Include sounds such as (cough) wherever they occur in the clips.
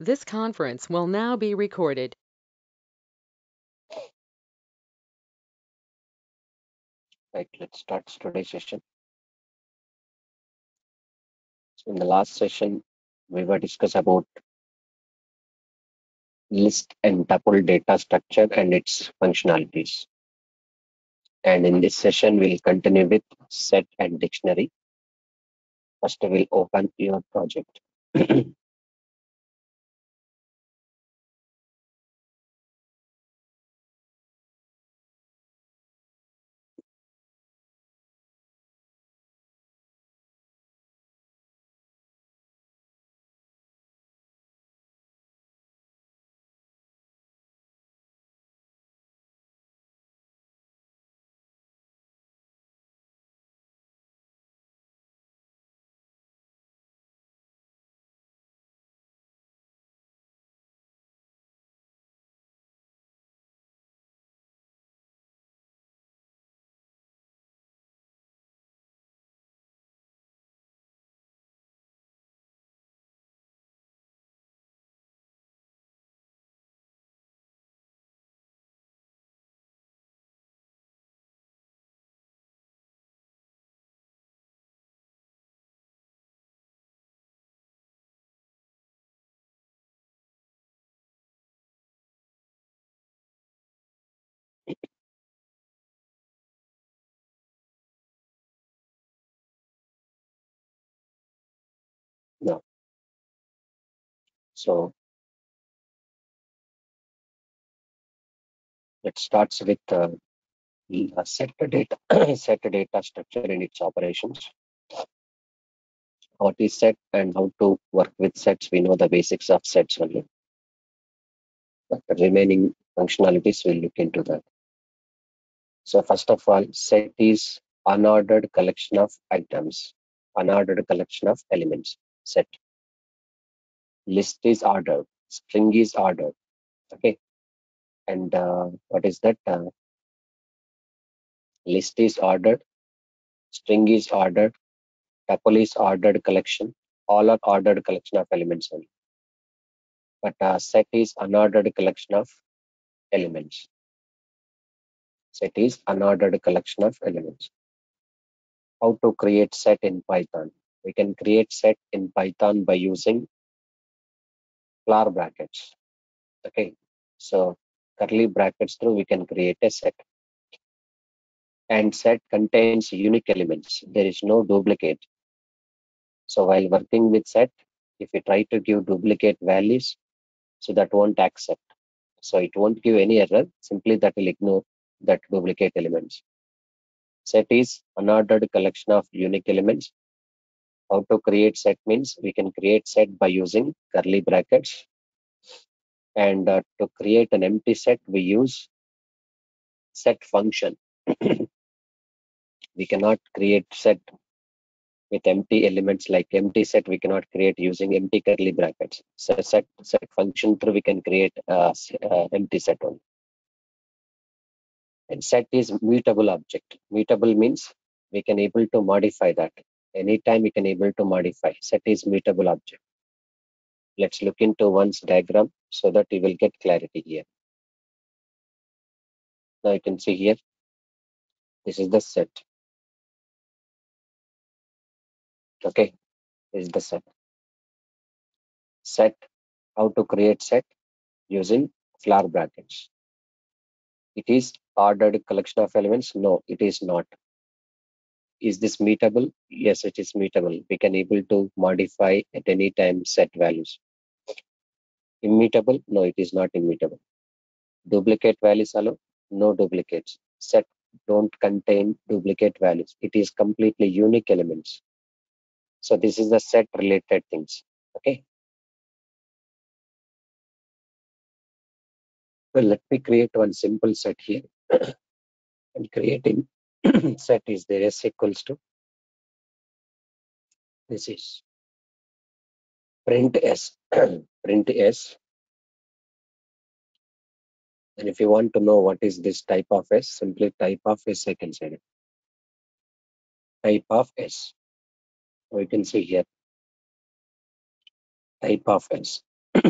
This conference will now be recorded. Right, let's start today's session. So in the last session, we were discuss about list and tuple data structure and its functionalities. And in this session, we'll continue with set and dictionary. First, we'll open your project. (clears throat) so it starts with uh, set data, (clears throat) set data structure and its operations. What is set and how to work with sets? We know the basics of sets only. But the remaining functionalities, we'll look into that. So first of all, set is unordered collection of items, unordered collection of elements, set. List is ordered, string is ordered, okay. And uh, what is that? Uh, list is ordered, string is ordered, tuple is ordered collection, all are ordered collection of elements only. But uh, set is unordered collection of elements. Set is unordered collection of elements. How to create set in Python? We can create set in Python by using flower brackets. Okay, so curly brackets through we can create a set. And set contains unique elements. There is no duplicate. So while working with set, if we try to give duplicate values, so that won't accept. So it won't give any error, simply that will ignore that duplicate elements. Set is an unordered collection of unique elements. How to create set means we can create set by using curly brackets. And uh, to create an empty set, we use set function. (clears throat) we cannot create set with empty elements. Like empty set we cannot create using empty curly brackets. So set set function through we can create uh, uh, empty set only. And set is mutable object. Mutable means we can able to modify that anytime we can able to modify set is mutable object. Let's look into one's diagram so that you will get clarity here. Now you can see here this is the set. Okay this is the set. Set how to create set? Using flower brackets. It is ordered collection of elements? No it is not is this mutable yes it is mutable we can able to modify at any time set values. Immutable no it is not immutable duplicate values allow? No duplicates. Set don't contain duplicate values. It is completely unique elements. So this is the set related things. Okay? Well let me create one simple set here. (coughs) And creating (clears throat) set is there s equals to this is print s (clears throat) print s. And if you want to know what is this type of s simply type of s i can say type of s. We can see here. Type of s. (clears throat)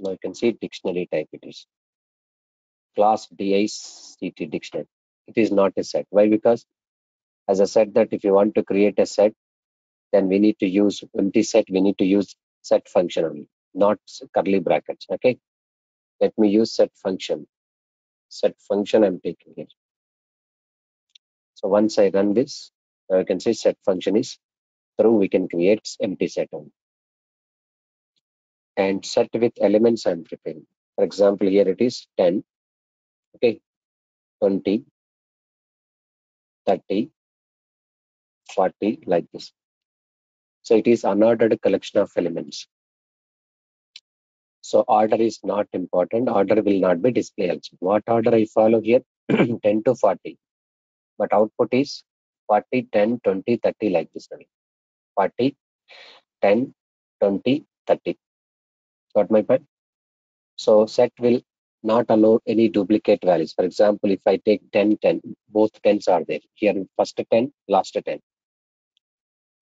Now you can see dictionary type it is class DICT dictionary. It is not a set. Why? Because as I said that if you want to create a set, then we need to use empty set, we need to use set function only, not curly brackets. Okay. Let me use set function. Set function I'm taking here. So once I run this, now you can see set function is through, we can create empty set only. And set with elements I'm preparing. For example, here it is 10, okay, 20, 30, 40, like this. So it is unordered collection of elements. So order is not important. Order will not be displayed. What order I follow here? (clears throat) 10 to 40. But output is 40, 10, 20, 30 like this. 40, 10, 20, 30. Got my point? So set will not allow any duplicate values. For example, if I take 10, 10, both 10s are there. Here first 10, last 10.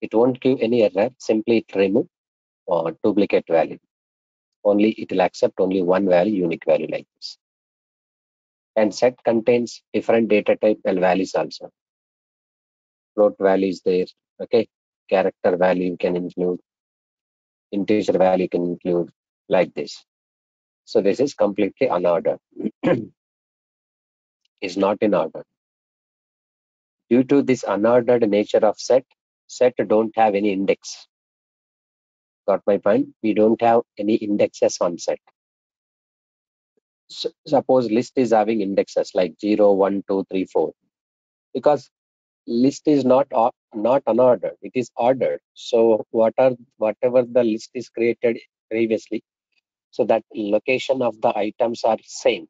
It won't give any error, simply it remove uh, duplicate value. Only it will accept only one value, unique value like this. And set contains different data type and values also. Float value is there, okay. Character value you can include, integer value you can include like this. So this is completely unordered. (clears throat) is not in order. Due to this unordered nature of set, set don't have any index. Got my point? We don't have any indexes on set. So, suppose list is having indexes like 0, 1, 2, 3, 4. Because list is not not unordered, it is ordered. So what are whatever the list is created previously, so that location of the items are same.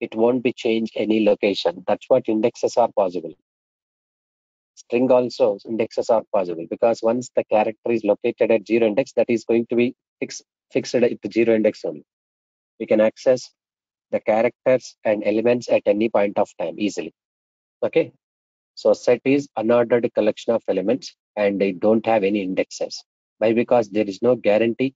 It won't be changed any location. That's what indexes are possible string also indexes are possible because once the character is located at zero index, that is going to be fix, fixed at zero index only. We can access the characters and elements at any point of time easily. Okay. So set is unordered collection of elements and they don't have any indexes. Why? Because there is no guarantee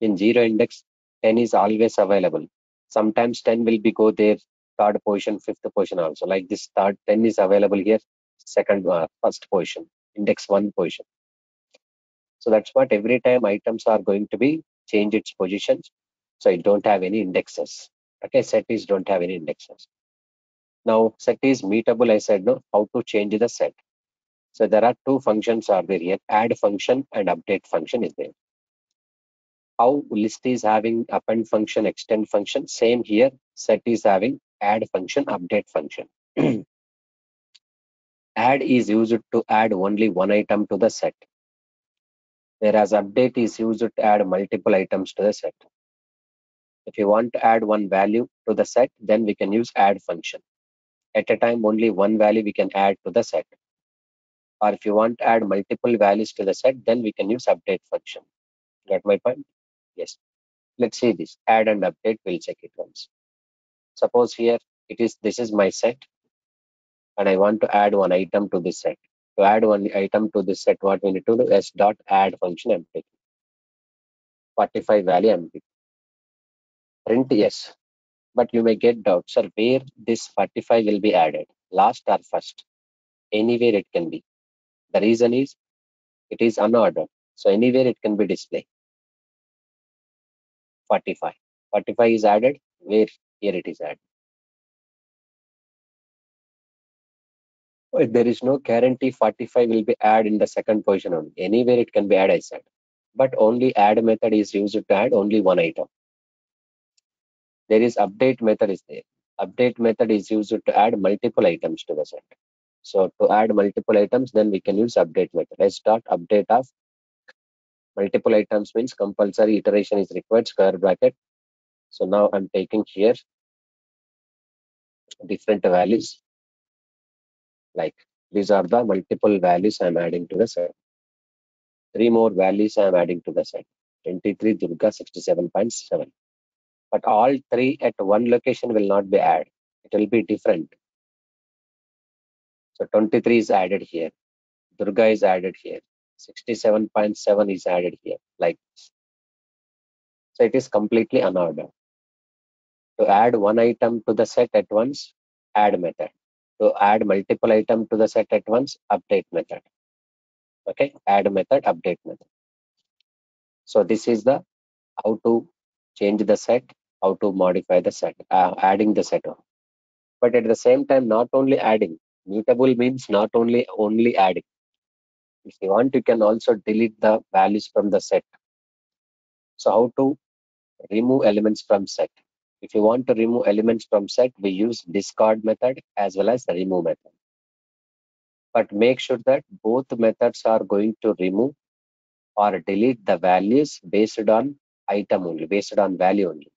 in zero index 10 is always available. Sometimes 10 will be go there third position, fifth position also. Like this third 10 is available here, second uh, first position index one position. So that's what every time items are going to be change its positions. So it don't have any indexes. Okay set is don't have any indexes. Now set is mutable i said no? How to change the set? So there are two functions are there here. Add function and update function is there how list is having append function extend function. Same here set is having add function update function. (clears throat) Add is used to add only one item to the set. Whereas update is used to add multiple items to the set. If you want to add one value to the set then we can use add function. At a time only one value we can add to the set. Or if you want to add multiple values to the set then we can use update function. Get my point yes let's see this add and update we'll check it once suppose here it is this is my set and I want to add one item to this set. To add one item to this set, what we need to do is dot add function I'm taking. 45 value I'm taking. Print yes, but you may get doubt, sir, where this 45 will be added, last or first. Anywhere it can be. The reason is it is unordered. So anywhere it can be displayed. 45. 45 is added, where here it is added. Oh, there is no guarantee 45 will be add in the second position only. Anywhere it can be add, I said. But only add method is used to add only one item. There is update method is there. Update method is used to add multiple items to the set. So to add multiple items, then we can use update method. Let's start update of multiple items means compulsory iteration is required square bracket. So now I'm taking here different values like these are the multiple values I'm adding to the set. Three more values I'm adding to the set. 23 Durga 67.7. But all three at one location will not be added. It will be different. So 23 is added here. Durga is added here. 67.7 is added here like this. So it is completely unordered. To add one item to the set at once, add method. To add multiple item to the set at once, update method. Okay, add method, update method. So this is the how to change the set, how to modify the set, uh, adding the set. But at the same time, not only adding, mutable means not only only adding. If you want, you can also delete the values from the set. So how to remove elements from set? If you want to remove elements from set, we use discard method as well as remove method. But make sure that both methods are going to remove or delete the values based on item only, based on value only.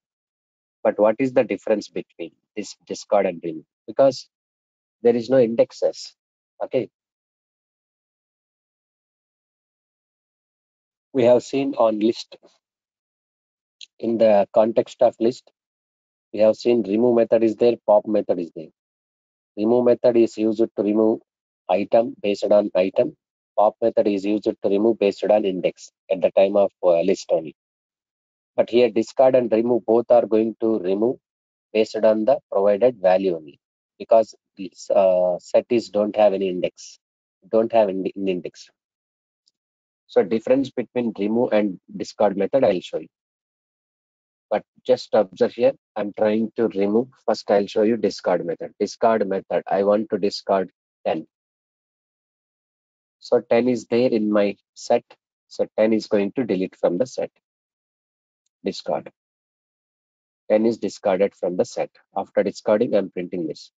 But what is the difference between this discard and remove? Because there is no indexes. Okay. We have seen on list in the context of list, we have seen remove method is there, pop method is there. Remove method is used to remove item based on item. Pop method is used to remove based on index at the time of uh, list only. But here discard and remove both are going to remove based on the provided value only because this uh, set is don't have any index, don't have an index. So difference between remove and discard method I'll show you. But just observe here i'm trying to remove. First i'll show you discard method. Discard method i want to discard 10 so 10 is there in my set. So 10 is going to delete from the set. Discard. 10 is discarded from the set. After discarding i'm printing this.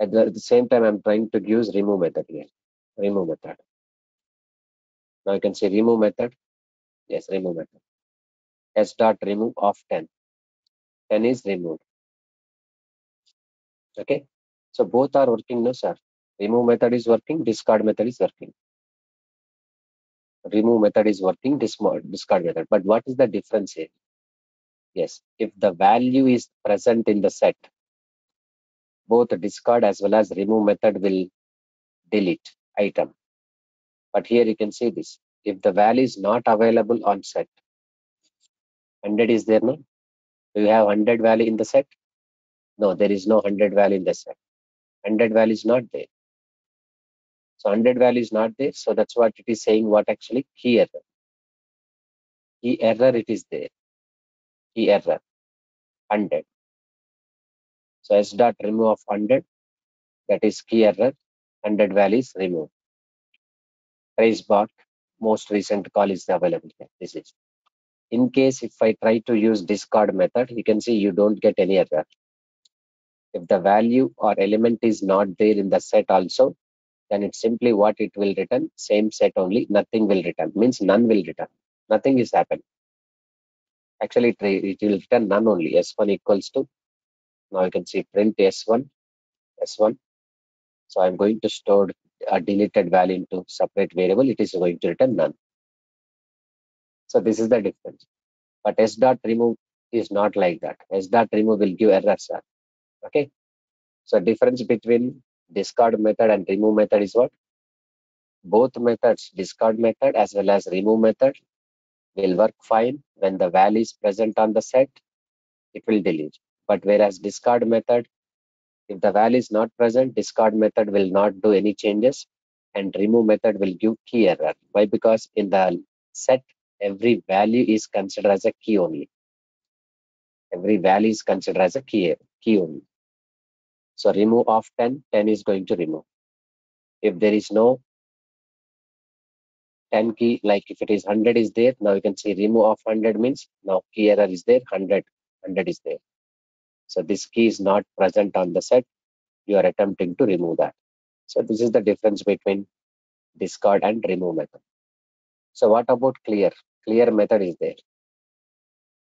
At the, at the same time i'm trying to use remove method here. Remove method now you can see remove method. Yes remove method. S dot remove of 10 10 is removed. Okay? So both are working no sir? Remove method is working discard method is working. Remove method is working discard method. But what is the difference here? Yes if the value is present in the set both discard as well as remove method will delete item but here you can see this. If the value is not available on set 100 is there no? Do you have 100 value in the set? No there is no 100 value in the set. 100 value is not there. So 100 value is not there. So that's what it is saying what actually? Key error. Key error it is there. Key error. 100 so s dot remove of 100 that is key error. 100 value is removed trace bar most recent call is available here this is in case if I try to use discard method, you can see you don't get any error. If the value or element is not there in the set also, then it's simply what it will return, same set only, nothing will return, means none will return. Nothing is happened. Actually, it will return none only, S1 equals to, now you can see print S1, S1. So I'm going to store a deleted value into separate variable, it is going to return none. So this is the difference. But s dot remove is not like that. s dot remove will give error errors. Okay. So difference between discard method and remove method is what? Both methods, discard method as well as remove method, will work fine when the value is present on the set. It will delete. But whereas discard method, if the value is not present, discard method will not do any changes and remove method will give key error. Why? Because in the set every value is considered as a key only. Every value is considered as a key, key only. So remove of 10, 10 is going to remove. If there is no 10 key, like if it is 100 is there, now you can see remove of 100 means now key error is there, 100, 100 is there. So this key is not present on the set. You are attempting to remove that. So this is the difference between discard and remove method. So what about clear? Clear method is there.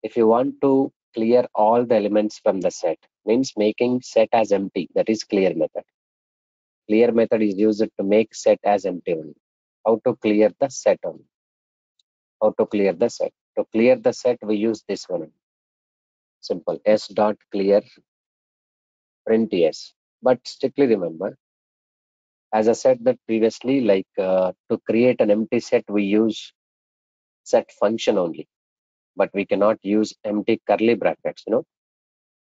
If you want to clear all the elements from the set, means making set as empty, that is clear method. Clear method is used to make set as empty only. How to clear the set only. How to clear the set. To clear the set, we use this one. Simple. S dot clear print yes. But strictly remember, as I said that previously, like uh, to create an empty set, we use set function only, but we cannot use empty curly brackets, you know.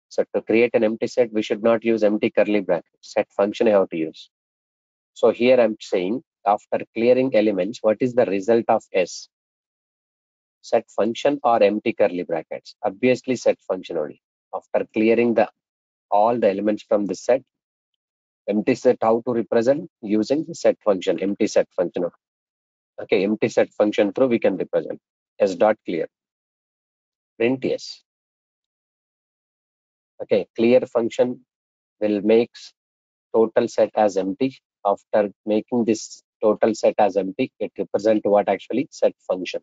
So to create an empty set, we should not use empty curly brackets. Set function I have to use. So here I'm saying after clearing elements, what is the result of S? Set function or empty curly brackets? Obviously set function only. After clearing the all the elements from the set, empty set how to represent using the set function, empty set function. Okay, empty set function through we can represent s dot clear. Print yes. Okay, clear function will make total set as empty. After making this total set as empty, it represent what actually set function.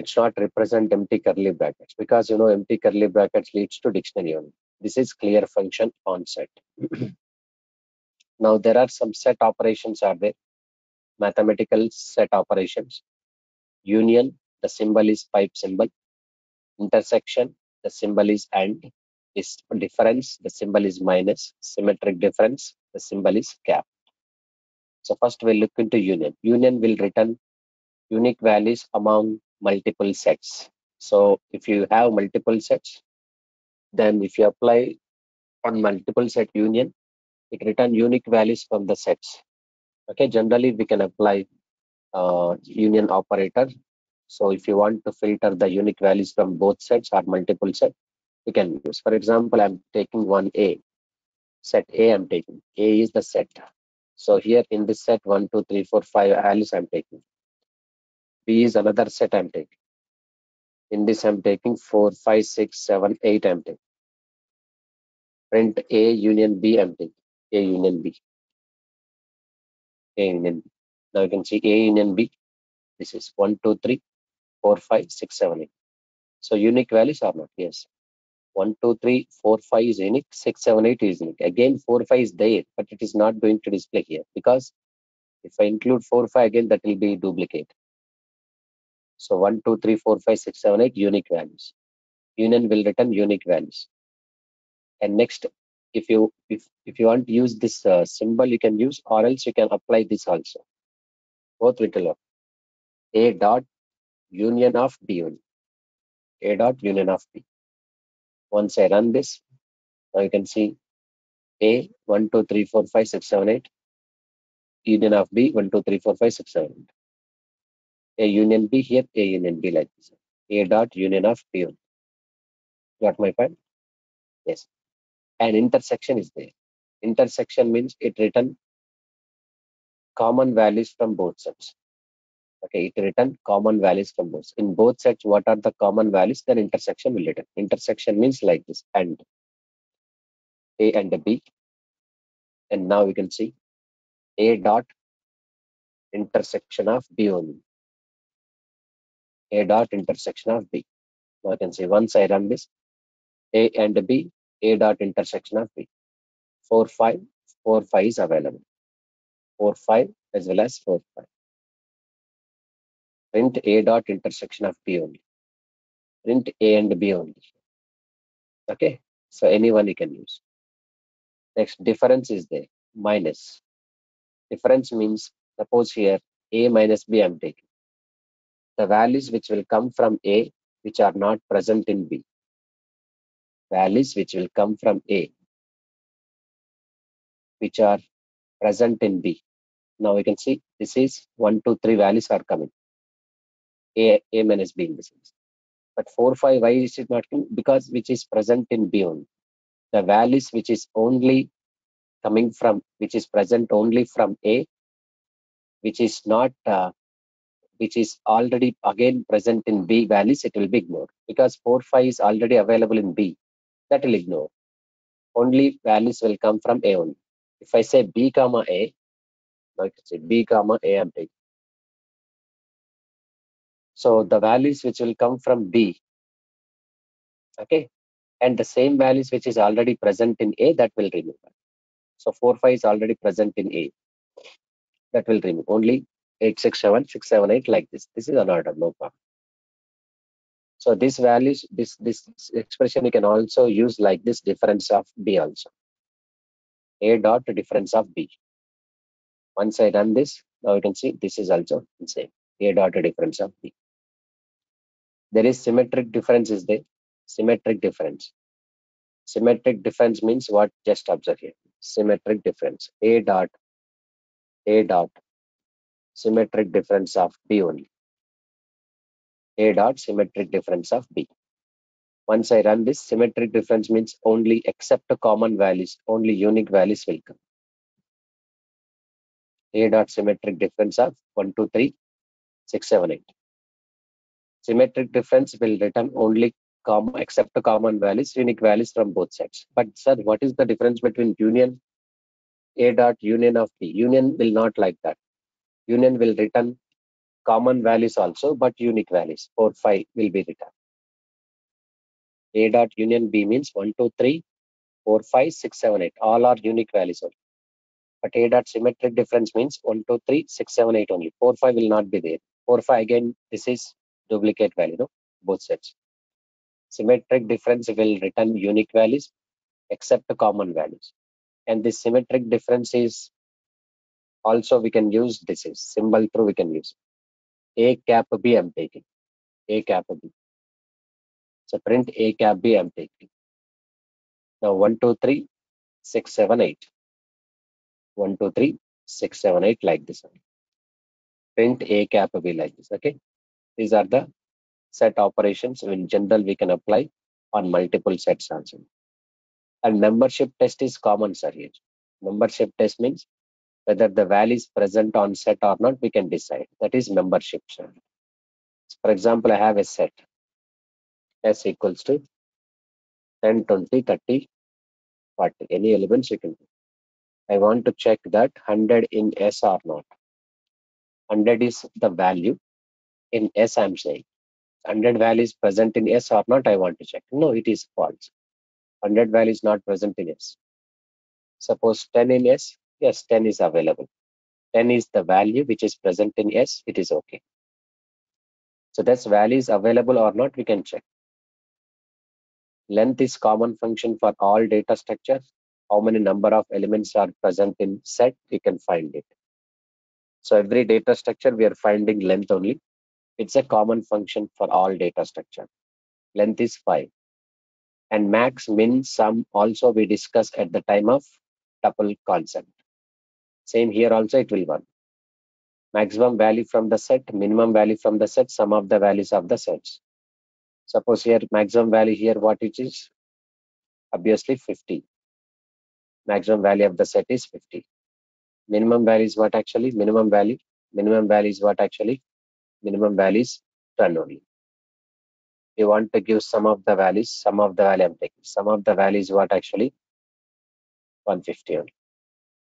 It's not represent empty curly brackets because you know empty curly brackets leads to dictionary only. This is clear function on set. (clears throat) now there are some set operations are there. Mathematical set operations. Union, the symbol is pipe symbol. Intersection, the symbol is and. Is difference, the symbol is minus. Symmetric difference, the symbol is cap. So first we'll look into union. Union will return unique values among multiple sets. So if you have multiple sets, then if you apply on multiple set union, it return unique values from the sets. Okay, generally we can apply uh, union operator. So if you want to filter the unique values from both sets or multiple set, you can use. For example, I'm taking one A. Set A I'm taking. A is the set. So here in this set, one, two, three, four, five values I'm taking. B is another set I'm taking. In this, I'm taking 4, 5, 6, 7, 8 I'm taking. Print A union B I'm taking. A union B. A union B. Now you can see A union B. This is 1, 2, 3, 4, 5, 6, 7, 8. So unique values are not? Yes. 1, 2, 3, 4, 5 is unique. 6, 7, 8 is unique. Again, 4, 5 is there, but it is not going to display here because if I include 4, 5 again, that will be duplicate. So 1, 2, 3, 4, 5, 6, 7, 8 unique values. Union will return unique values. And next, if you if if you want to use this uh, symbol, you can use, or else you can apply this also. Both will work. A dot union of B only. A dot union of B. Once I run this, now you can see A 1, 2, 3, 4, 5, 6, 7, 8. Union of B 1, 2, 3, 4, 5, 6, 7, 8 a union B here, A union B like this. A dot union of B. Got my point? Yes. An intersection is there. Intersection means it written common values from both sets. Okay, it written common values from both. In both sets, what are the common values? Then intersection will return. Intersection means like this and A and B. And now we can see A dot intersection of B only. A dot intersection of B. I can say once I run this, A and B, A dot intersection of B. 4, 5, 4, 5 is available. 4, 5 as well as 4, 5. Print A dot intersection of B only. Print A and B only. Okay, so anyone you can use. Next, difference is there, minus. Difference means, suppose here, A minus B I'm taking the values which will come from A which are not present in B. Values which will come from A which are present in B. Now we can see this is 1, 2, 3 values are coming. A, A minus B in this case. But 4, 5, why is it not coming? Because which is present in B only. The values which is only coming from, which is present only from A, which is not uh, which is already again present in B values, it will be ignored because 4, 5 is already available in B. That will ignore. Only values will come from A only. If I say B comma A, I can say B comma A I'm taking. So the values which will come from B, okay, and the same values which is already present in A that will remove. So 4, 5 is already present in A. That will remove. Only 867, 678 like this. This is an order, no problem. So this values, this this expression you can also use like this difference of B also. A dot difference of B. Once I run this, now you can see this is also same. A dot difference of B. There is symmetric difference is there. Symmetric difference. Symmetric difference means what? Just observe here. Symmetric difference. A dot. A dot. Symmetric difference of B only. A dot symmetric difference of B. Once I run this, symmetric difference means only except common values, only unique values will come. A dot symmetric difference of 1, 2, 3, 6, 7, 8. Symmetric difference will return only common except common values, unique values from both sides. But sir, what is the difference between union A dot union of B? Union will not like that. Union will return common values also, but unique values. 4, 5 will be returned. A dot union B means 1, 2, 3, 4, 5, 6, 7, 8. All are unique values only. But A dot symmetric difference means 1, 2, 3, 6, 7, 8 only. 4, 5 will not be there. 4, 5 again, this is duplicate value, no? both sets. Symmetric difference will return unique values except common values. And this symmetric difference is also we can use this is symbol through we can use. A cap B I'm taking. A cap B. So print A cap B I'm taking. Now 1, 2, 3, 6, 7, 8. 1, 2, 3, 6, 7, 8 like this. Print A cap B like this. Okay. These are the set operations. In general, we can apply on multiple sets also. And membership test is common, sir. Here. Membership test means whether the value is present on set or not, we can decide. That is membership. For example, I have a set S equals to 10, 20, 30, 40. Any elements you can do. I want to check that 100 in S or not. 100 is the value. In S, I'm saying. 100 value is present in S or not, I want to check. No, it is false. 100 value is not present in S. Suppose 10 in S, yes, 10 is available. 10 is the value which is present in S, it is okay. So that's value is available or not, we can check. Length is common function for all data structures. How many number of elements are present in set, we can find it. So every data structure, we are finding length only. It's a common function for all data structure. Length is 5. And max, min, sum also we discussed at the time of tuple concept. Same here also it will work. Maximum value from the set, minimum value from the set, sum of the values of the sets. Suppose here maximum value here what it is? Obviously 50. Maximum value of the set is 50. Minimum value is what actually? Minimum value. Minimum value is what actually? Minimum value is 10 only. We want to give some of the values, some of the value I'm taking. Some of the values what actually? 150 only.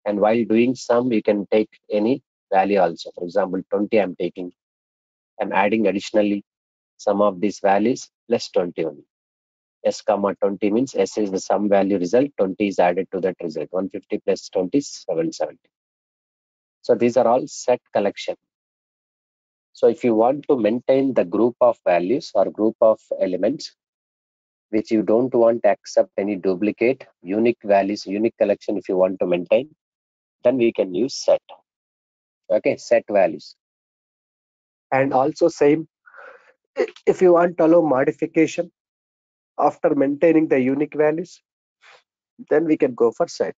And while doing some, you can take any value also. For example, 20 I'm taking. I'm adding additionally sum of these values plus 20 only. S comma 20 means S is the sum value result, 20 is added to that result. 150 plus 20 is 770. So these are all set collection. So if you want to maintain the group of values or group of elements, which you don't want to accept any duplicate, unique values, unique collection if you want to maintain, then we can use set. Okay, set values. And also same if you want to allow modification after maintaining the unique values, then we can go for set.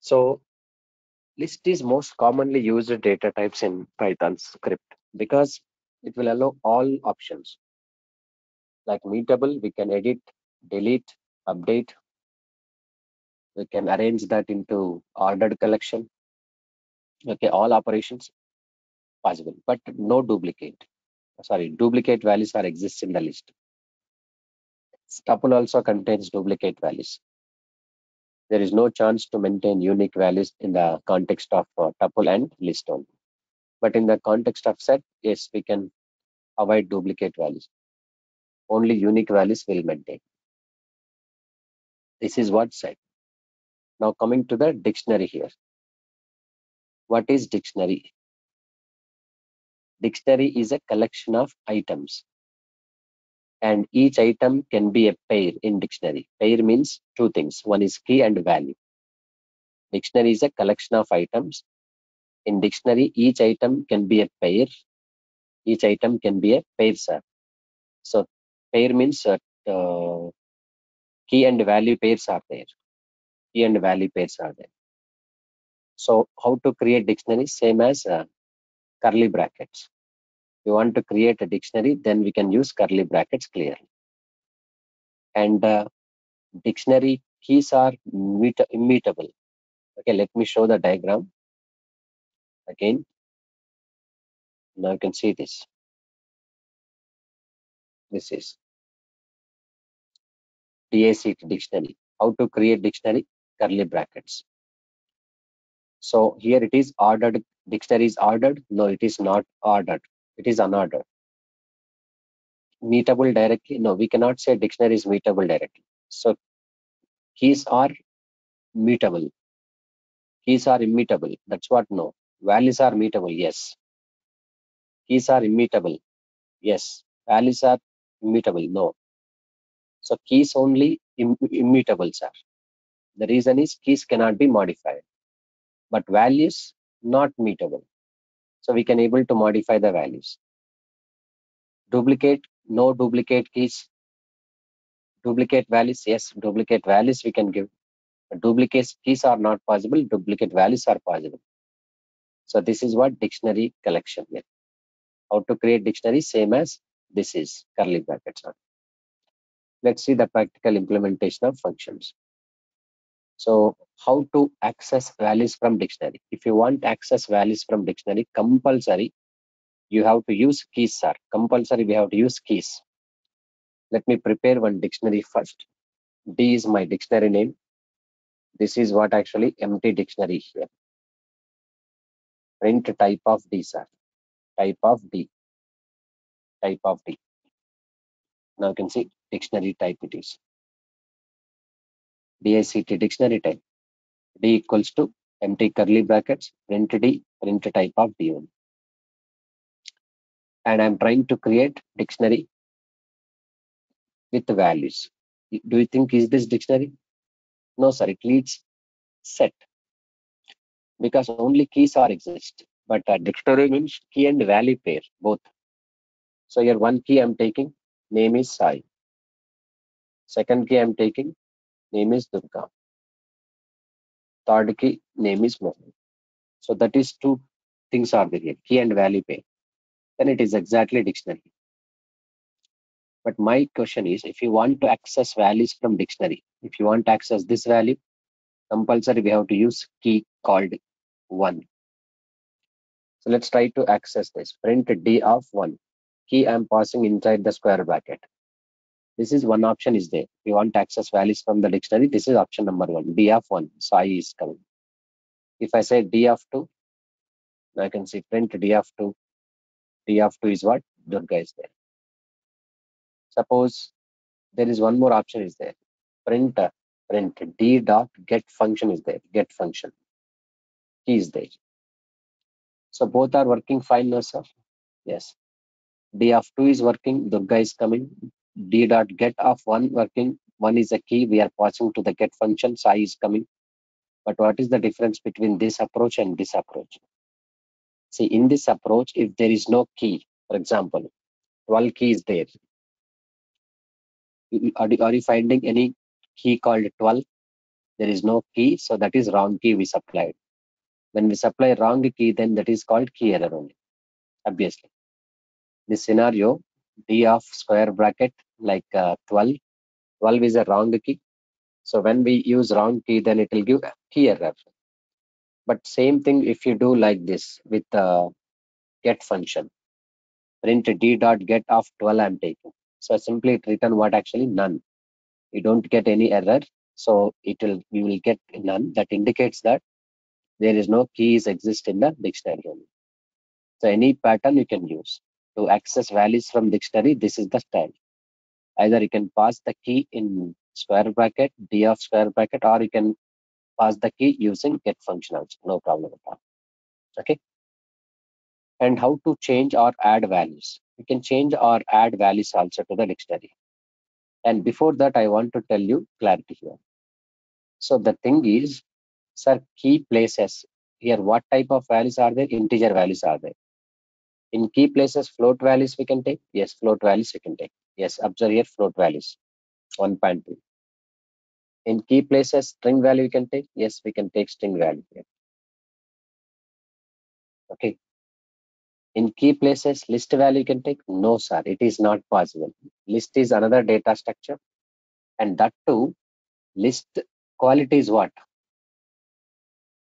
So list is most commonly used data types in Python script because it will allow all options. Like mutable, we can edit, delete, update. We can arrange that into ordered collection. Okay, all operations possible, but no duplicate sorry, duplicate values are exist in the list. Tuple also contains duplicate values. There is no chance to maintain unique values in the context of uh, tuple and list only. But in the context of set, yes, we can avoid duplicate values. Only unique values will maintain. This is what set. Now coming to the dictionary here. What is dictionary? Dictionary is a collection of items and each item can be a pair in dictionary. Pair means two things. One is key and value. Dictionary is a collection of items. In dictionary, each item can be a pair. Each item can be a pair, sir. So pair means uh, uh, key and value pairs are there. Key and value pairs are there. So how to create dictionary? Same as uh, curly brackets. you want to create a dictionary, then we can use curly brackets clearly. And uh, dictionary keys are immutable. Okay, let me show the diagram again. Now you can see this. This is DICT dictionary. How to create dictionary? Curly brackets. So here it is ordered. Dictionary is ordered. No, it is not ordered. It is unordered. Mutable directly. No, we cannot say dictionary is mutable directly. So keys are mutable. Keys are immutable. That's what no. Values are mutable. Yes. Keys are immutable. Yes. Values are immutable. No. So keys only Im immutable, sir. The reason is keys cannot be modified, but values not mutable. So we can able to modify the values. Duplicate, no duplicate keys. Duplicate values, yes, duplicate values we can give. But duplicate keys are not possible, duplicate values are possible. So this is what dictionary collection is. How to create dictionary, same as this is curly brackets. Let's see the practical implementation of functions. So how to access values from dictionary? If you want access values from dictionary, compulsory, you have to use keys, sir. Compulsory, we have to use keys. Let me prepare one dictionary first. D is my dictionary name. This is what actually empty dictionary here. Print type of D, sir. Type of D. Type of D. Now you can see dictionary type it is. DICT dictionary type. D equals to empty curly brackets, print D, print type of D1. And I'm trying to create dictionary with values. Do you think is this dictionary? No, sir, it needs set because only keys are exist. But a dictionary means key and value pair, both. So here one key I'm taking, name is Sai. Second key I'm taking, name is Durga. Third key, name is Mohan. So that is two things are there here, key and value pair. Then it is exactly dictionary. But my question is, if you want to access values from dictionary, if you want to access this value, compulsory we have to use key called 1. So let's try to access this. Print D of 1. Key I'm passing inside the square bracket. This is one option is there. You want to access values from the dictionary, this is option number one. D of one, I is coming. If I say D of two, I can see print D of two. D of two is what? Durga is there. Suppose there is one more option is there. Print print D dot get function is there. Get function. Key is there. So both are working fine now, sir. Yes. D of two is working. Durga is coming d dot get of one working one is a key. We are passing to the get function. Size is coming. But what is the difference between this approach and this approach? See in this approach if there is no key for example 12 key is there. Are, are you finding any key called 12 there is no key so that is wrong key we supplied. When we supply wrong key then that is called key error only obviously. This scenario d of square bracket like uh, 12 12 is a wrong key. So when we use wrong key then it will give key error. But same thing if you do like this with uh, get function. Print d dot get of 12 i'm taking. So simply it return what actually none. You don't get any error. So it will you will get none. That indicates that there is no keys exist in the dictionary so any pattern you can use to access values from dictionary this is the style either you can pass the key in square bracket d of square bracket or you can pass the key using get function also no problem at all okay and how to change or add values you can change or add values also to the dictionary and before that i want to tell you clarity here so the thing is Sir, key places. Here, what type of values are there? Integer values are there. In key places, float values we can take. Yes, float values we can take. Yes, observe here float values. 1.2. In key places, string value we can take. Yes, we can take string value here. Okay. In key places, list value you can take. No, sir, it is not possible. List is another data structure. And that too, list quality is what?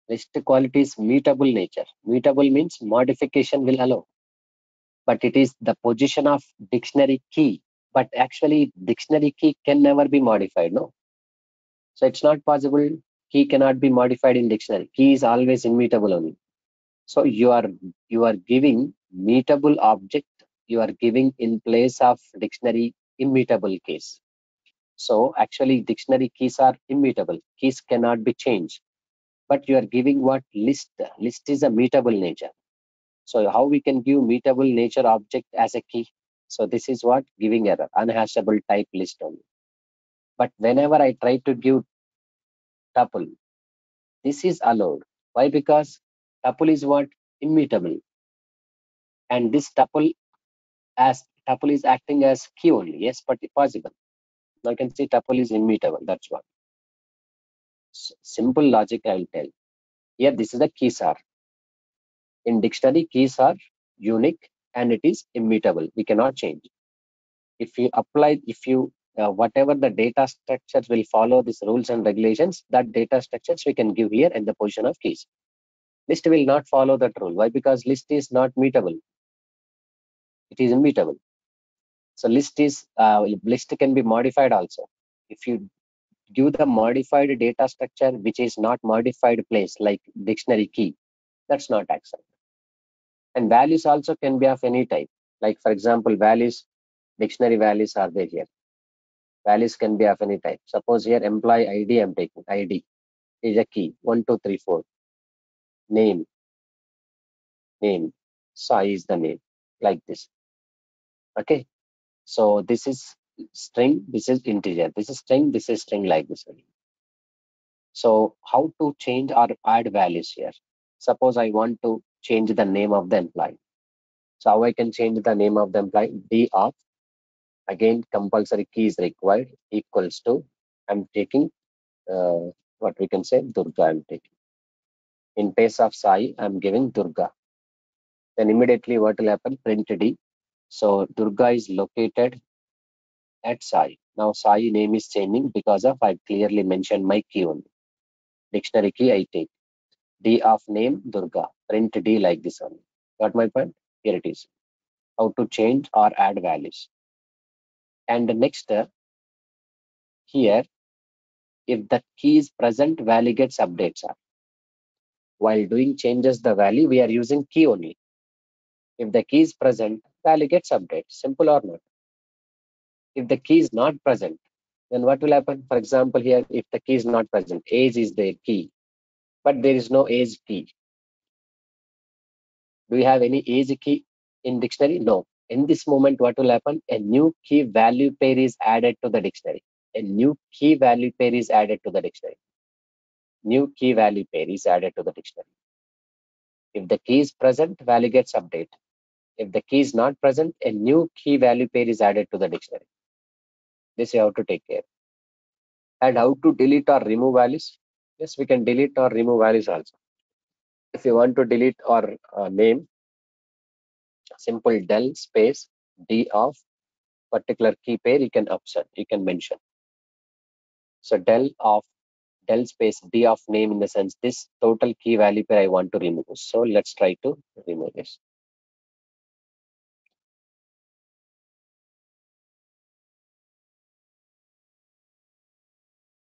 List quality is mutable nature. Mutable means modification will allow. But it is the position of dictionary key. But actually, dictionary key can never be modified, no? So it's not possible. Key cannot be modified in dictionary. Key is always immutable only. So you are you are giving mutable object. You are giving in place of dictionary immutable case. So actually dictionary keys are immutable. Keys cannot be changed. But you are giving what list? List is a mutable nature. So how we can give mutable nature object as a key? So this is what giving error, unhashable type list only. But whenever I try to give tuple, this is allowed. Why? Because tuple is what? Immutable. And this tuple as tuple is acting as key only. Yes, but possible. Now you can see tuple is immutable. That's what. Simple logic I will tell. Here this is the keys are. In dictionary, keys are unique and it is immutable. We cannot change. If you apply, if you uh, whatever the data structures will follow these rules and regulations, that data structures we can give here in the position of keys. List will not follow that rule. Why? Because list is not mutable. It is immutable. So list is uh, list can be modified also. If you give the modified data structure which is not modified place like dictionary key, that's not accepted. And values also can be of any type. Like for example, values, dictionary values are there here values can be of any type. Suppose here employee ID I'm taking, ID is a key, one, two, three, four. Name, name, Sai is the name, like this. Okay, so this is string, this is integer, this is string, this is string like this. So how to change or add values here? Suppose I want to change the name of the employee. So how I can change the name of the employee? D of again compulsory key is required equals to i'm taking uh, what we can say durga i'm taking. In place of sai i'm giving durga. Then immediately what will happen? Print d. So durga is located at sai. Now sai name is changing because of i clearly mentioned my key only. Dictionary key i take d of name durga. Print d like this only. Got my point? Here it is. How to change or add values. And next uh, here if the key is present value gets updates. Uh, while doing changes the value we are using key only. If the key is present value gets update simple or not. If the key is not present then what will happen? For example here if the key is not present age is the key but there is no age key. Do you have any age key in dictionary? No. In this moment what will happen? A new key value pair is added to the dictionary. A new key value pair is added to the dictionary. New key value pair is added to the dictionary. If the key is present value gets update if the key is not present a new key value pair is added to the dictionary. This you have to take care. And how to delete or remove values yes we can delete or remove values also. If you want to delete or uh, name simple del space d of particular key pair you can upset you can mention. So del of del space d of name in the sense this total key value pair i want to remove. So let's try to remove this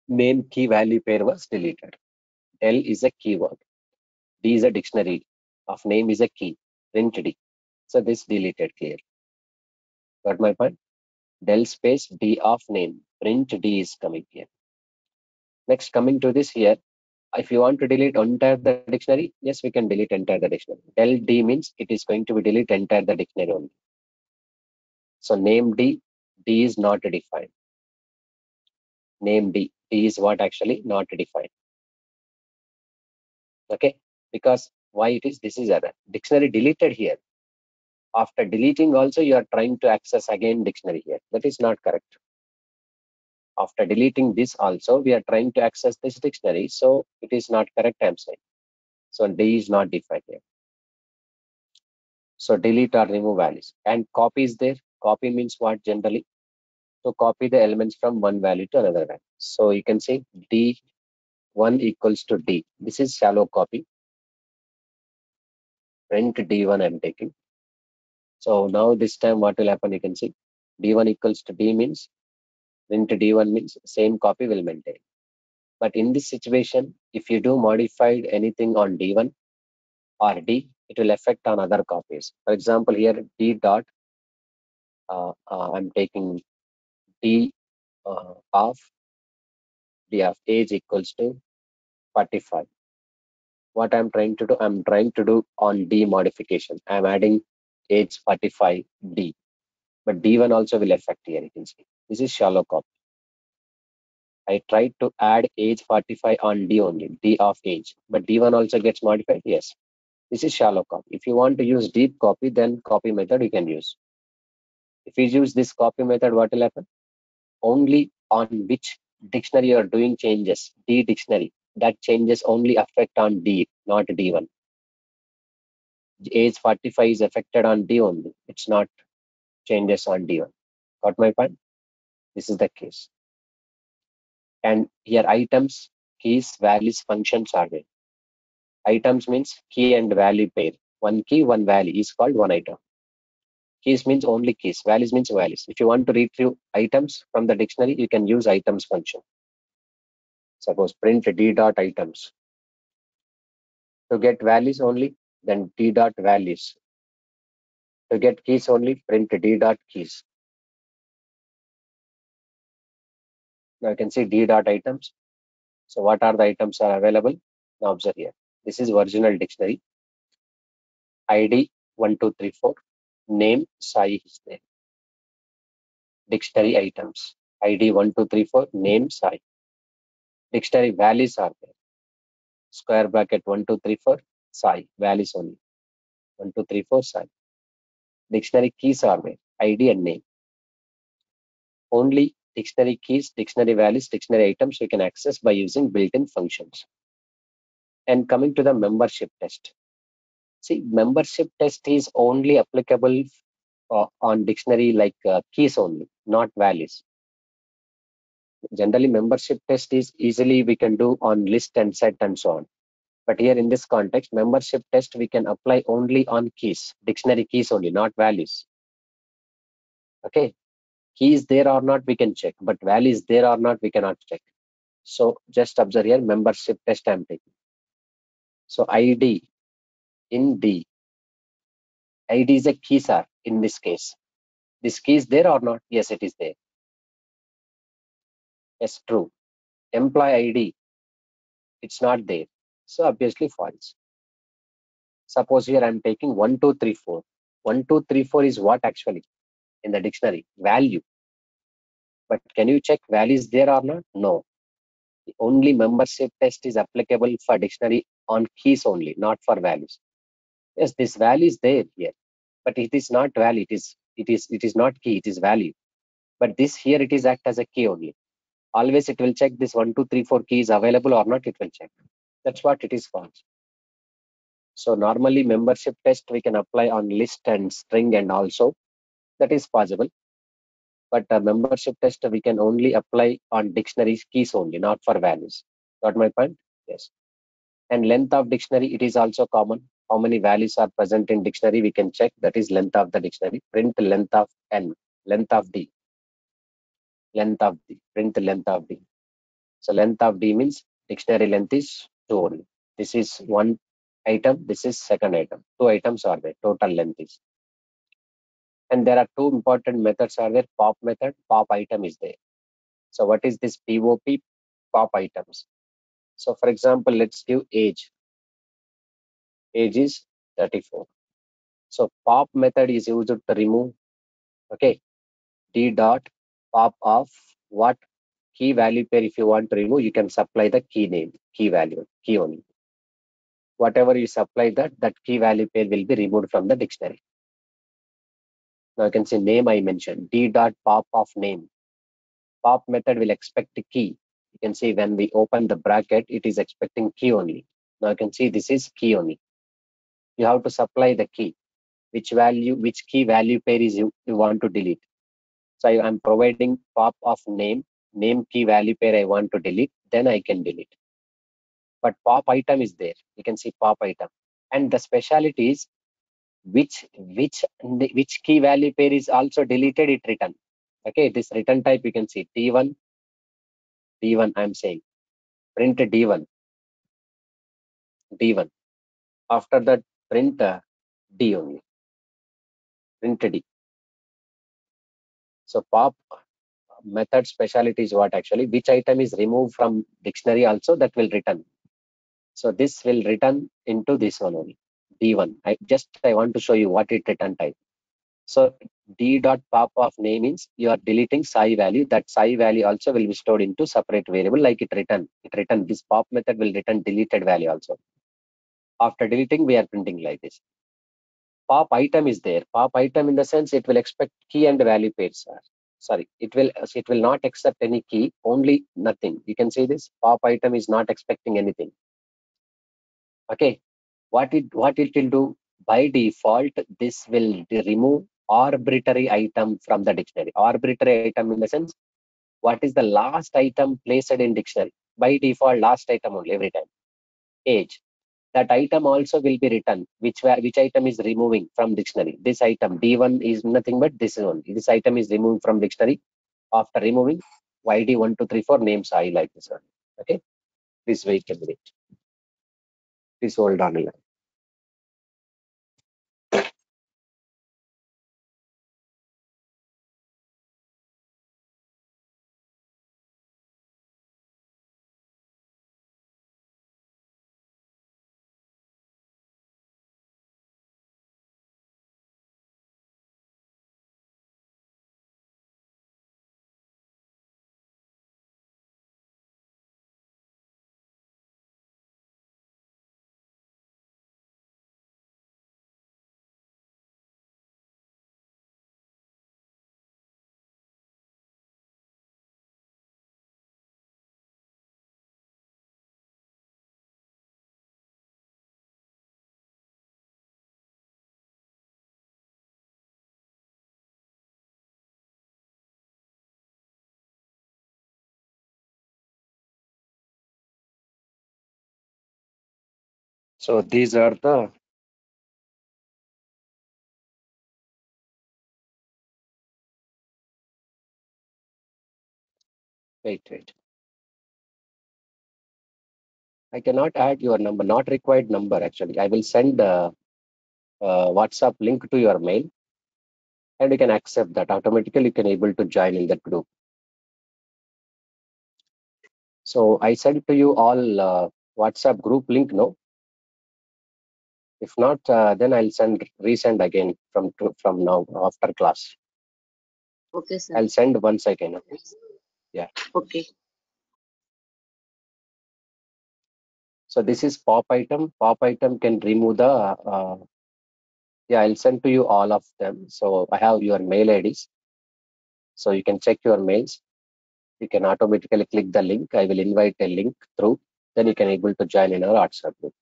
name key value pair was deleted del is a keyword d is a dictionary of name is a key print d so this deleted clear. Got my point? Del space D of name. Print D is coming here. Next, coming to this here, if you want to delete entire the dictionary, yes, we can delete entire the dictionary. Del D means it is going to be delete entire the dictionary only. So name D, D is not defined. Name D, D is what actually not defined. Okay, because why it is this is error. Dictionary deleted here. After deleting also you are trying to access again dictionary here. That is not correct. After deleting this also we are trying to access this dictionary. So it is not correct I'm saying. So D is not defined here. So delete or remove values. And copy is there. Copy means what generally? So copy the elements from one value to another value. So you can say D1 equals to D. This is shallow copy. Print D1 I'm taking. So now this time what will happen? You can see D1 equals to D means print D1 means same copy will maintain. But in this situation, if you do modified anything on D1 or D, it will affect on other copies. For example, here D dot, uh, uh, I'm taking D uh, of D of age equals to 45. What I'm trying to do, I'm trying to do on D modification. I'm adding age 45 D, but D1 also will affect here. You can see this is shallow copy. I tried to add age 45 on D only, D of age, but D1 also gets modified. Yes, this is shallow copy. If you want to use deep copy, then copy method you can use. If you use this copy method, what will happen? Only on which dictionary you are doing changes, D dictionary, that changes only affect on D, not D1. Age 45 is affected on D only. It's not changes on D1. Got my point? This is the case. And here items, keys, values, functions are there. Items means key and value pair. One key, one value is called one item. Keys means only keys. Values means values. If you want to retrieve items from the dictionary, you can use items function. Suppose print d dot items. To get values only, then d dot values. To get keys only, print d dot keys. Now you can see d dot items. So what are the items are available? Now observe here. This is original dictionary. ID 1234. Name Sai is there. Dictionary items. ID 1234. Name Sai. Dictionary values are there. Square bracket 1234. Sai. Values only. 1234 Sai. Dictionary keys are there. ID and name. Only dictionary keys, dictionary values, dictionary items we can access by using built-in functions. And coming to the membership test. See, membership test is only applicable uh, on dictionary like uh, keys only, not values. Generally, membership test is easily we can do on list and set and so on. But here in this context, membership test we can apply only on keys, dictionary keys only, not values. Okay, keys there or not, we can check, but values there or not, we cannot check. So just observe here, membership test I'm taking. So ID in D, ID is a key, sir, in this case. This key is there or not? Yes, it is there. Yes, true. Employee ID, it's not there. So obviously false. Suppose here I'm taking 1, 2, 3, 4. 1, 2, 3, 4 is what actually in the dictionary? Value. But can you check value is there or not? No. The only membership test is applicable for dictionary on keys only, not for values. Yes, this value is there here, but it is not value. It is it is it is not key. It is value. But this here it is act as a key only. Always it will check this one, two, three, four key is available or not. It will check. That's what it is called. So normally membership test we can apply on list and string and also that is possible. But a membership test we can only apply on dictionary keys only, not for values. Got my point? Yes. And length of dictionary, it is also common. How many values are present in dictionary, we can check. That is length of the dictionary. Print length of N, length of D. Length of D, print length of D. So length of D means dictionary length is 2 only. This is one item, this is second item. Two items are there, total length is. And there are two important methods are there, pop method, pop item is there. So what is this POP, pop items? So for example, let's give age. Age is 34. So pop method is used to remove, okay, d dot pop of what key value pair if you want to remove, you can supply the key name, key value, key only. whatever you supply that, that key value pair will be removed from the dictionary. Now you can see name I mentioned, d dot pop of name. Pop method will expect a key. You can see when we open the bracket, it is expecting key only. Now you can see this is key only. You have to supply the key, which value, which key value pair is you, you want to delete. So I, I'm providing pop of name, name key value pair I want to delete, then I can delete. But pop item is there. You can see pop item. And the speciality is which which which key value pair is also deleted, it return. Okay, this return type you can see D1, D1 I'm saying. Print D1, D1. After that, print D only. Print D. So pop method speciality is what actually which item is removed from dictionary also that will return. So this will return into this one only d1 i just i want to show you what it return type. So d dot pop of name means you are deleting Sai value that Sai value also will be stored into separate variable like it return. It return this pop method will return deleted value also after deleting we are printing like this. Pop item is there. Pop item in the sense it will expect key and value pairs sorry it will it will not accept any key only nothing. You can see this pop item is not expecting anything. Okay what it what it will do? By default this will remove arbitrary item from the dictionary. Arbitrary item in the sense what is the last item placed in dictionary? By default last item only every time. Age that item also will be written which which item is removing from dictionary. This item d1 is nothing but this one this item is removed from dictionary. After removing ID 1 2 3 4 names i like this one okay? Please wait a minute please hold on here So these are the wait wait. I cannot add your number not required number actually. I will send uh, WhatsApp link to your mail and you can accept that. Automatically you can able to join in that group. So I sent to you all uh, WhatsApp group link no If not, uh, then I'll send resend again from from now after class. Okay, sir. I'll send once again. Okay? Yeah. Okay. So this is pop item. Pop item can remove the. Uh, yeah, I'll send to you all of them. So I have your mail IDs. So you can check your mails. You can automatically click the link. I will invite a link through. Then you can able to join in our WhatsApp group.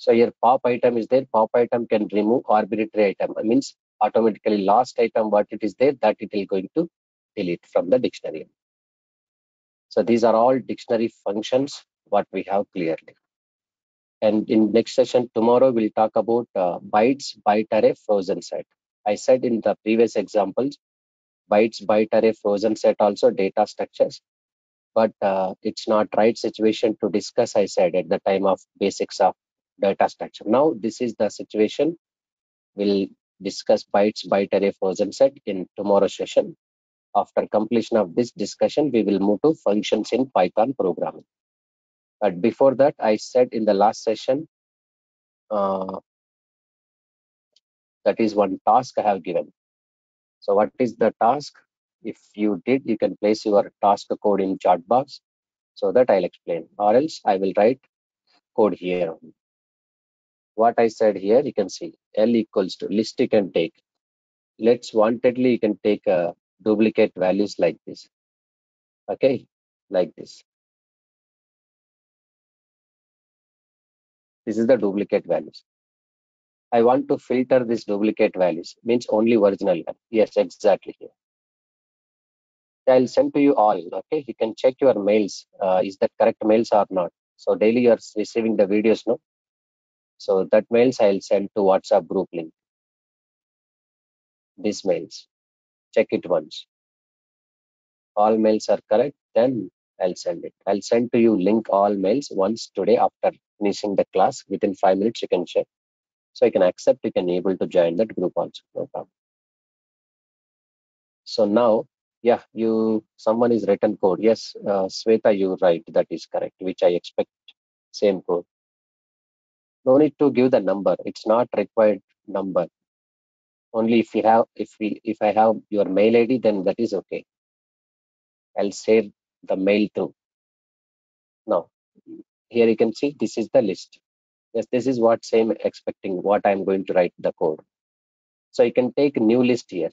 So here pop item is there. Pop item can remove arbitrary item. It means automatically last item what it is there that it will going to delete from the dictionary. So these are all dictionary functions what we have clearly. And in next session tomorrow we'll talk about uh, bytes byte array frozen set. I said in the previous examples bytes byte array frozen set also data structures but uh, it's not right situation to discuss i said at the time of basics of data structure. Now this is the situation. We'll discuss bytes byte array frozen set in tomorrow's session. After completion of this discussion, we will move to functions in Python programming. But before that, I said in the last session, uh, that is one task I have given. So what is the task? If you did, you can place your task code in chat box so that I'll explain or else I will write code here. What I said here, you can see L equals to list you can take. Let's wantedly you can take a duplicate values like this. Okay, like this. This is the duplicate values. I want to filter this duplicate values, means only original. Yes, exactly here. I'll send to you all. Okay, you can check your mails. Uh, is that correct mails or not? So daily you are receiving the videos, no? So that mails I'll send to WhatsApp group link. These mails. Check it once. All mails are correct, then I'll send it. I'll send to you link all mails once today after finishing the class. Within five minutes you can check. So you can accept, you can able to join that group also. No problem. So now, yeah, you someone is written code. Yes, uh, Sweta, you write That is correct, which I expect same code. No need to give the number. It's not required number. Only if you have, if we, if I have your mail ID, then that is okay. I'll save the mail through. Now, here you can see this is the list. Yes, this is what same expecting what I'm going to write the code. So you can take new list here.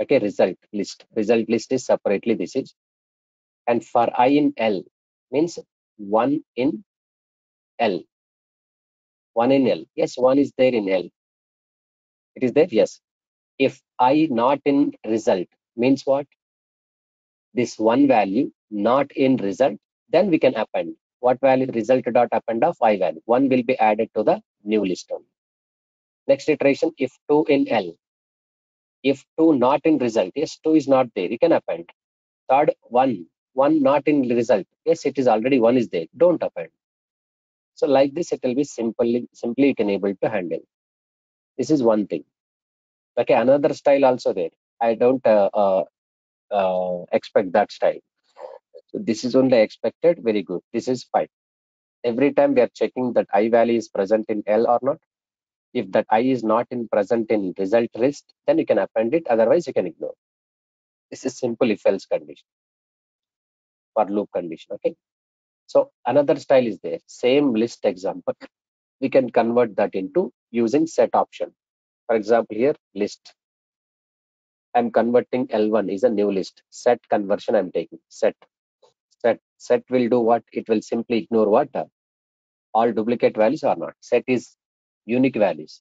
Okay, result list. Result list is separately this is. And for I in L means one in L. One in L. Yes, one is there in L. It is there? Yes. If I not in result means what? This one value not in result, then we can append what value result dot append of i value. One will be added to the new list only. Next iteration, if two in L, if two not in result, yes, two is not there, you can append. Third, one, one not in result, yes, it is already one is there, don't append. So like this, it will be simply, simply can able to handle. This is one thing. Okay, another style also there. I don't uh, uh, uh, expect that style. So this is only expected, very good. This is fine. Every time we are checking that I value is present in L or not. If that I is not in present in result list, then you can append it. Otherwise, you can ignore. This is simple if else condition or loop condition. Okay. So another style is there. Same list example. We can convert that into using set option. For example, here list. I'm converting L1 is a new list. Set conversion I'm taking. Set set set will do what it will simply ignore what all duplicate values or not set is unique values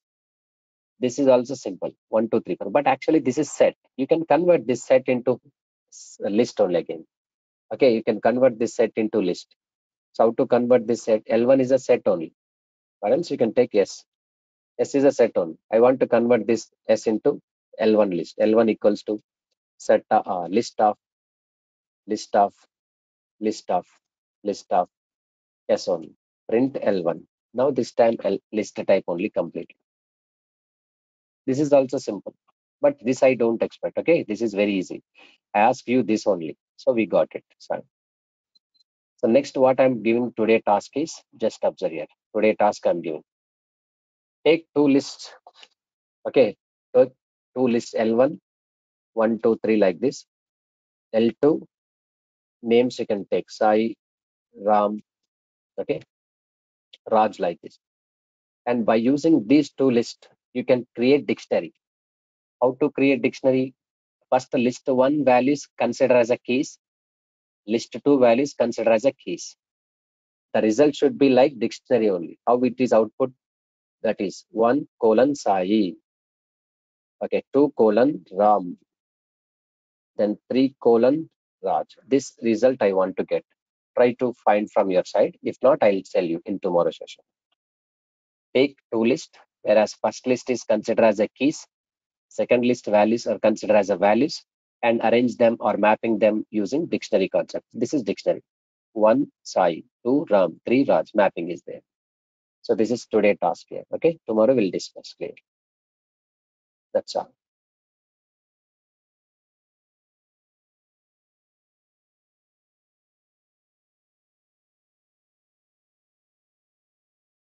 this is also simple one two three four but actually this is set you can convert this set into list only again okay you can convert this set into list so how to convert this set? L1 is a set only. Or else you can take s. S is a set only. I want to convert this s into l1 list. L1 equals to set uh, list of list of list of list of s only. Print l1 now this time L, list type only complete. This is also simple but this i don't expect okay? This is very easy. I ask you this only. So we got it so, so next what i'm giving today task is just observe here today task i'm giving take two lists okay so two lists l1 1 2 3 like this l2 names you can take Sai, Ram, okay, Raj like this. And by using these two lists, you can create dictionary. How to create dictionary? First, list one values consider as a keys. List two values considered as a keys. The result should be like dictionary only. How it is output? That is one colon Sai. Okay, two colon Ram. Then three colon Raj. This result I want to get. Try to find from your side. If not, I'll tell you in tomorrow session. Take two list, whereas first list is considered as a keys. Second list values are considered as a values and arrange them or mapping them using dictionary concept. This is dictionary. One Sai, two Ram, three Raj. Mapping is there. So this is today task here. Okay. Tomorrow we'll discuss clearly. That's all.